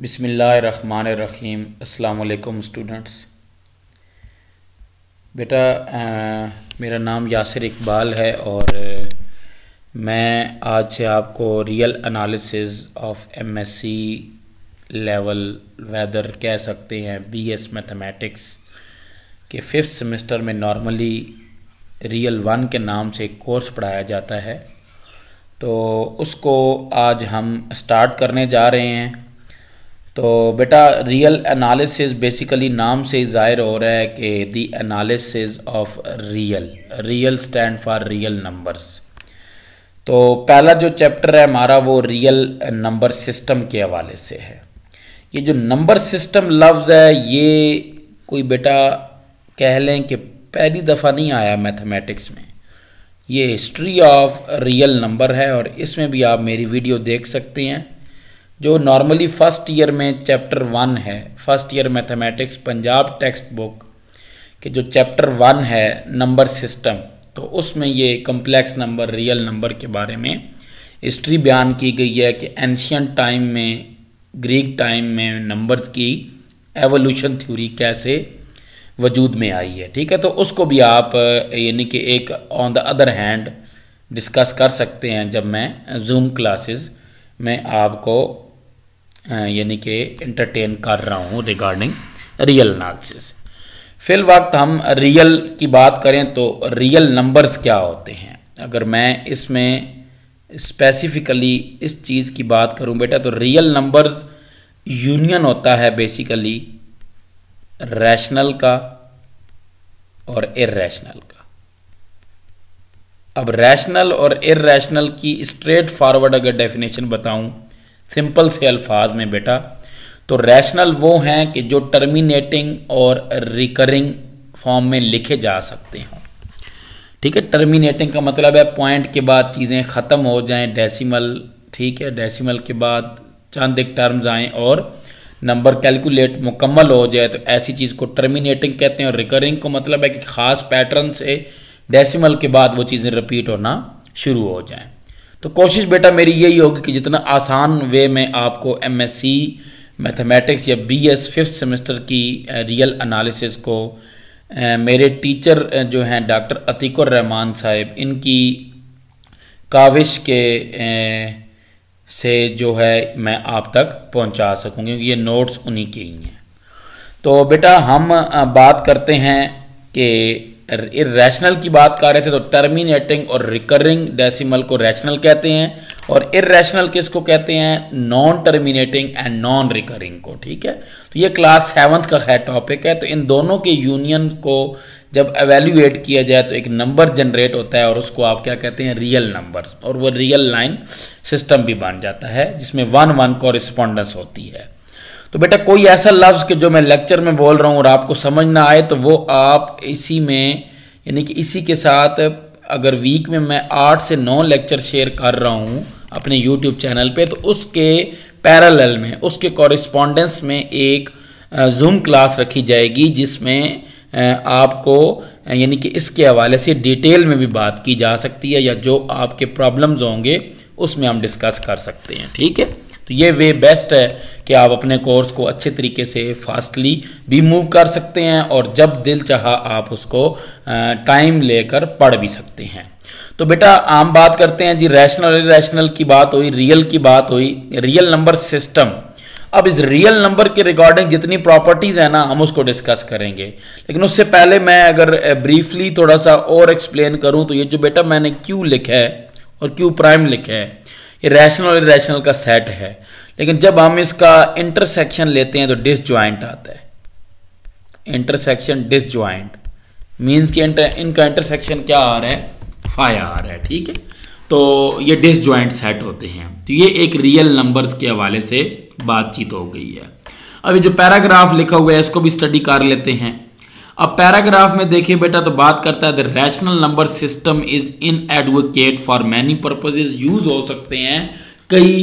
बिसमीम अल्लाम स्टूडेंट्स। बेटा आ, मेरा नाम यासिर इकबाल है और मैं आज से आपको real analysis of MSc level whether कह सकते हैं बीएस मैथमेटिक्स के फिफ्थ सेमेस्टर में नॉर्मली रियल वन के नाम से एक कोर्स पढ़ाया जाता है। तो उसको आज हम स्टार्ट करने जा रहे हैं। तो बेटा रियल एनालिसिस बेसिकली नाम से ज़ाहिर हो रहा है कि the analysis of real real stand for real numbers तो पहला जो चैप्टर है हमारा वो रियल नंबर सिस्टम के हवाले से है। ये जो नंबर सिस्टम लफ्ज़ है, ये कोई बेटा कह लें कि पहली दफ़ा नहीं आया मैथमेटिक्स में। ये हिस्ट्री ऑफ़ रियल नंबर है और इसमें भी आप मेरी वीडियो देख सकते हैं। जो नॉर्मली फ़र्स्ट ईयर में चैप्टर वन है first year mathematics Punjab text book के जो चैप्टर वन है नंबर सिस्टम तो उसमें ये कम्प्लेक्स नंबर रियल नंबर के बारे में हिस्ट्री बयान की गई है कि एंशियन टाइम में ग्रीक टाइम में नंबर्स की एवोल्यूशन थ्योरी कैसे वजूद में आई है, ठीक है? तो उसको भी आप, यानी कि एक on the other hand discuss कर सकते हैं जब मैं जूम क्लासेस में आपको यानी कि इंटरटेन कर रहा हूँ रिगार्डिंग रियल एनालिसिस फिल वक्त हम रियल की बात करें तो रियल नंबर्स क्या होते हैं? अगर मैं इसमें स्पेसिफिकली इस चीज़ की बात करूँ बेटा तो रियल नंबर्स यूनियन होता है बेसिकली रैशनल का और इरेशनल का. अब रैशनल और इरेशनल की स्ट्रेट फॉरवर्ड अगर डेफिनेशन बताऊँ सिंपल से अल्फाज में बेटा। तो रैशनल वो हैं कि जो टर्मिनेटिंग और रिकरिंग फॉर्म में लिखे जा सकते हों। ठीक है टर्मिनेटिंग का मतलब है पॉइंट के बाद चीज़ें ख़त्म हो जाएँ डेसिमल ठीक है डेसिमल के बाद चंद एक टर्म्स आएँ और नंबर कैलकुलेट मुकम्मल हो जाए तो ऐसी चीज़ को टर्मिनेटिंग कहते हैं और रिकरिंग को मतलब है कि ख़ास पैटर्न से डेसिमल के बाद वो चीज़ें रिपीट होना शुरू हो जाएँ। तो कोशिश बेटा मेरी यही होगी कि जितना आसान वे में आपको एम एस सी मैथमेटिक्स या बी एस फिफ्थ सेमेस्टर की रियल एनालिसिस को मेरे टीचर जो हैं डॉक्टर अतीकुर रहमान साहब, इनकी काविश के से जो है मैं आप तक पहुँचा सकूँ, क्योंकि ये नोट्स उन्हीं के ही हैं। तो बेटा हम बात करते हैं कि इरेशनल की बात कर रहे थे तो टर्मिनेटिंग और रिकरिंग डेसिमल को रैशनल कहते हैं और इरेशनल किसको कहते हैं? Non terminating and non recurring को, ठीक है? तो ये क्लास सेवन्थ का है टॉपिक है तो इन दोनों के यूनियन को जब एवेल्यूएट किया जाए तो एक नंबर जनरेट होता है और उसको आप क्या कहते हैं? रियल नंबर और वो रियल लाइन सिस्टम भी बन जाता है, जिसमें वन वन कॉरिस्पॉन्डेंस होती है। तो बेटा कोई ऐसा लफ्ज़ कि जो मैं लेक्चर में बोल रहा हूँ और आपको समझ ना आए तो वो आप इसी में, यानी कि इसी के साथ अगर वीक में मैं आठ से नौ लेक्चर शेयर कर रहा हूँ अपने यूट्यूब चैनल पे तो उसके पैरेलल में, उसके कॉरिस्पॉन्डेंस में एक जूम क्लास रखी जाएगी, जिसमें आपको यानी कि इसके हवाले से डिटेल में भी बात की जा सकती है या जो आपके प्रॉब्लम्स होंगे, उसमें हम डिस्कस कर सकते हैं, ठीक है? तो ये वे बेस्ट है। कि आप अपने कोर्स को अच्छे तरीके से फास्टली भी मूव कर सकते हैं और जब दिल चाहा आप उसको टाइम लेकर पढ़ भी सकते हैं। तो बेटा, आम बात करते हैं, जी रैशनल रैशनल की बात हुई रियल की बात हुई रियल नंबर सिस्टम अब इस रियल नंबर के रिगार्डिंग जितनी प्रॉपर्टीज़ है ना, हम उसको डिस्कस करेंगे। लेकिन उससे पहले मैं अगर ब्रीफली थोड़ा सा और एक्सप्लेन करूँ तो ये जो बेटा मैंने क्यू लिखा है और क्यू प्राइम लिखा है, ये रैशनल और इरेशनल का सेट है। लेकिन जब हम इसका इंटरसेक्शन लेते हैं तो डिस ज्वाइंट आता है। इंटरसेक्शन डिस ज्वाइंट मीन्स कि इंटर, इनका इंटरसेक्शन क्या आ रहा है? फाइ आ रहा है ठीक है? तो ये डिस सेट होते हैं। तो ये एक रियल नंबर्स के हवाले से बातचीत हो गई है। अभी जो पैराग्राफ लिखा हुआ है इसको भी स्टडी कर लेते हैं। अब पैराग्राफ में देखिए बेटा तो बात करता है the rational number system is in advocate for many purposes use हो सकते हैं। कई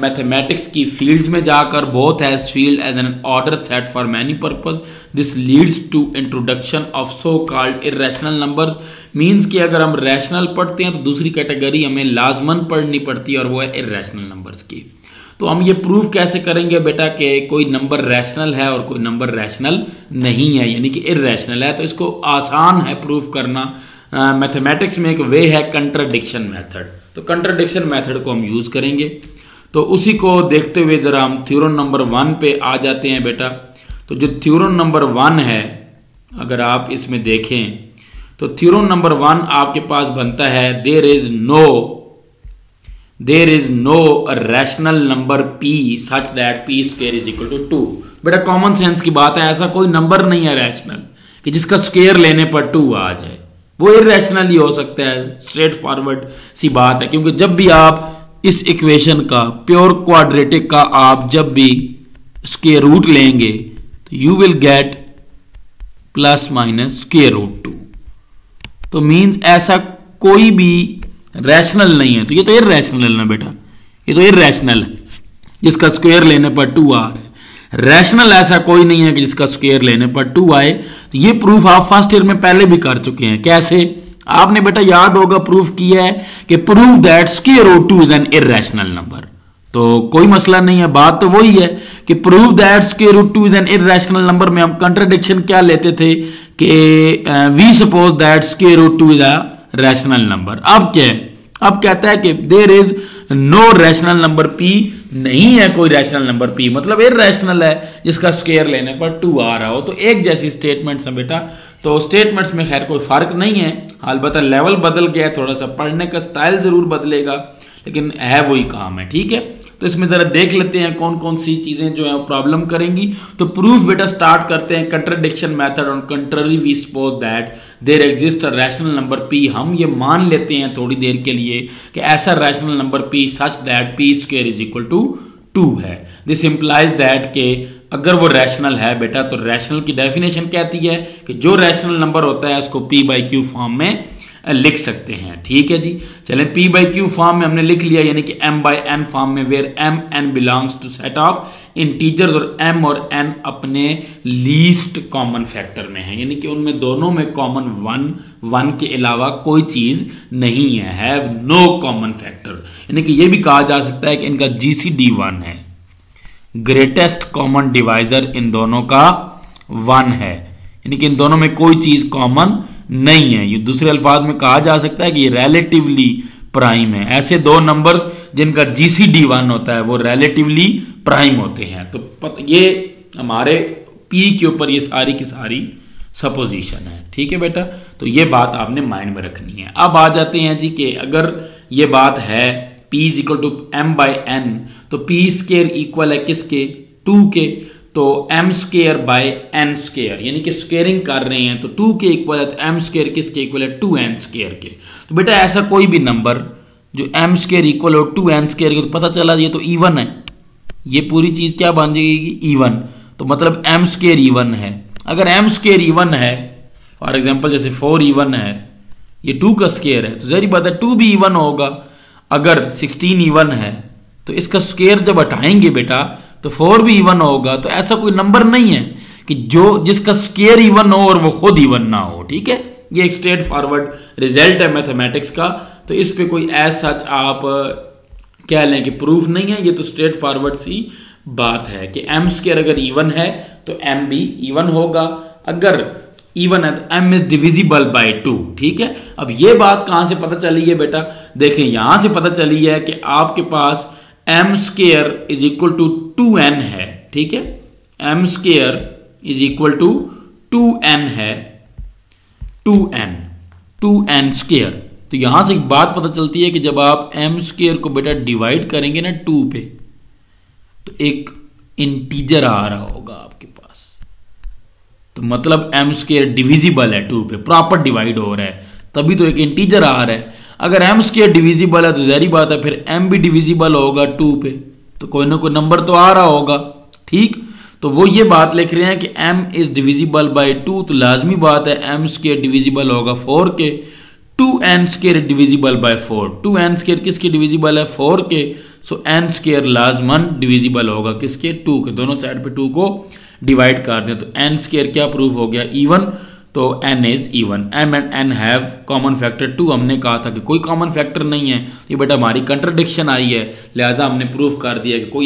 मैथमेटिक्स की फील्ड्स में जाकर both has field as an order set for many purpose this leads to introduction of so called irrational numbers means कि अगर हम रैशनल पढ़ते हैं तो दूसरी कैटेगरी हमें लाजमन पढ़नी पड़ती है और वो है इरेशनल नंबर्स की। तो हम ये प्रूफ कैसे करेंगे बेटा कि कोई नंबर रैशनल है और कोई नंबर रैशनल नहीं है? यानी कि इरेशनल है तो इसको आसान है प्रूफ करना। मैथमेटिक्स में एक वे है कंट्राडिक्शन मेथड तो कंट्राडिक्शन मेथड को हम यूज़ करेंगे। तो उसी को देखते हुए ज़रा हम थ्योरम नंबर वन पे आ जाते हैं बेटा। तो जो थ्योरम नंबर वन है, अगर आप इसमें देखें तो थ्योरम नंबर वन आपके पास बनता है there is no there is no rational number P such that P square is equal to two बेटा कॉमन सेंस की बात है, ऐसा कोई नंबर नहीं है रैशनल कि जिसका स्क्वेयर लेने पर टू आ जाए। वो इरेशनल ही सकता है स्ट्रेट फॉरवर्ड सी बात है, क्योंकि जब भी आप इस इक्वेशन का प्योर क्वाड्रेटिक का आप जब भी स्केयर रूट लेंगे तो you will get plus minus square root two तो मीन्स ऐसा कोई भी रैशनल नहीं है। तो ये तो इरेशनल है ना बेटा? ये तो इरेशनल है। जिसका स्क्वायर लेने पर टू आ रहा है। रैशनल ऐसा कोई नहीं है कि जिसका स्क्वायर लेने पर टू आए। तो ये प्रूफ आप फ़र्स्ट ईयर में पहले भी कर चुके हैं। कैसे? आपने बेटा याद होगा प्रूफ किया है कि proof that square root two is an irrational number तो कोई मसला नहीं है। बात तो वही है कि proof that square root two is an irrational number में हम कंट्राडिक्शन क्या लेते थे कि we suppose that square root two is a rational number अब क्या है? अब कहता है कि there is no rational number P नहीं है कोई रैशनल नंबर पी मतलब एर रैशनल है, जिसका स्केयर लेने पर टू आ रहा हो। तो एक जैसी स्टेटमेंट्स है बेटा। तो स्टेटमेंट्स में खैर कोई फ़र्क नहीं है। अलबत् लेवल बदल गया है, थोड़ा सा पढ़ने का स्टाइल ज़रूर बदलेगा, लेकिन है वही काम है, ठीक है? तो इसमें ज़रा देख लेते हैं कौन कौन सी चीज़ें जो है प्रॉब्लम करेंगी। तो प्रूफ बेटा स्टार्ट करते हैं contradiction method on contrary we suppose that there exist rational number P हम ये मान लेते हैं थोड़ी देर के लिए कि ऐसा rational number P such that P square is equal to two है। दिस इंप्लाइज दैट के अगर वो रैशनल है बेटा तो रैशनल की डेफिनेशन कहती है कि जो रैशनल नंबर होता है उसको पी बाई क्यू फॉर्म में लिख सकते हैं। ठीक है जी? चलें पी बाई क्यू फॉर्म में हमने लिख लिया, यानी कि एम बाई एन फॉर्म में where M N belongs to set of integers और एम और एन अपने लीस्ट कॉमन फैक्टर में है। यानी कि उनमें दोनों में कॉमन वन वन के अलावा कोई चीज़ नहीं है। हैव नो कॉमन फैक्टर यानी कि यह भी कहा जा सकता है कि इनका जी सी डी वन है। ग्रेटेस्ट कॉमन डिवाइजर इन दोनों का वन है। यानी कि इन दोनों में कोई चीज़ कॉमन नहीं है। ये दूसरे अल्फाज में कहा जा सकता है कि ये रिलेटिवली प्राइम है। ऐसे दो नंबर्स जिनका जीसीडी वन होता है, वो रिलेटिवली प्राइम होते हैं। तो ये हमारे पी के ऊपर ये सारी की सारी सपोजिशन है। ठीक है बेटा? तो ये बात आपने माइंड में रखनी है। अब आ जाते हैं जी कि, अगर ये बात है P is equal to M by N तो पी स्केयर इक्वल है किसके? टू के। तो M square by N square यानी कि स्केयरिंग कर रहे हैं तो टू के इक्वल है तो एम स्केयर किसके इक्वल है? टू एन स्केयर के। तो बेटा ऐसा कोई भी नंबर जो एम स्केयर इक्वल हो टू एन स्केयर के तो पता चला ये तो इवन है। ये पूरी चीज़ क्या बन जाएगी? इवन तो मतलब एम स्केयर इवन है। अगर एम स्केयर इवन है फॉर एग्ज़ाम्पल जैसे फोर इवन है, ये टू का स्केयर है तो जहरी बात है टू भी इवन होगा। अगर सिक्सटीन इवन है तो इसका स्केयर जब हटाएँगे बेटा तो फोर भी इवन होगा तो ऐसा कोई नंबर नहीं है कि जो जिसका स्केयर इवन हो और वो खुद इवन ना हो, ठीक है? ये एक स्ट्रेट फॉरवर्ड रिज़ल्ट है मैथमेटिक्स का तो इस पे कोई एज सच आप कह लें कि प्रूफ नहीं है, ये तो स्ट्रेट फॉरवर्ड सी बात है कि एम स्केयर अगर इवन है तो एम भी इवन होगा। अगर इवन है तो M is divisible by two ठीक है? अब ये बात कहाँ से पता चली है बेटा? देखें, यहाँ से पता चली है कि आपके पास M square is equal to two N है, ठीक है? M square is equal to two N है two N two N square तो यहाँ से एक बात पता चलती है कि जब आप एम स्केयर को बेटा डिवाइड करेंगे ना टू पे तो एक इंटीजर आ रहा होगा आपके पास। तो मतलब एम स्केयर डिविजिबल है टू पे प्रॉपर डिवाइड हो रहा है। तभी तो एक इंटीजर आ रहा है। अगर एम स्केयर डिविजिबल है तो जहरी बात है, फिर एम भी डिविजिबल होगा टू पे। तो कोई ना कोई नंबर तो आ रहा होगा। ठीक? तो वो ये बात लिख रहे हैं कि m is divisible by two तो लाजमी बात है, m स्केयर डिविजिबल होगा फोर के। Two N square divisible by four two N square किसके डिविजिबल है? फोर के। सो एन स्केयर लाजमन डिविजिबल होगा किसके? टू के। दोनों साइड पे टू को डिवाइड कर दें तो एन स्केयर क्या प्रूफ हो गया? इवन तो n is even m and n have common factor two हमने कहा था कि कोई कॉमन फैक्टर नहीं है। ये बेटा हमारी कंट्रोडिक्शन आई है। लिहाजा हमने प्रूफ कर दिया कि कोई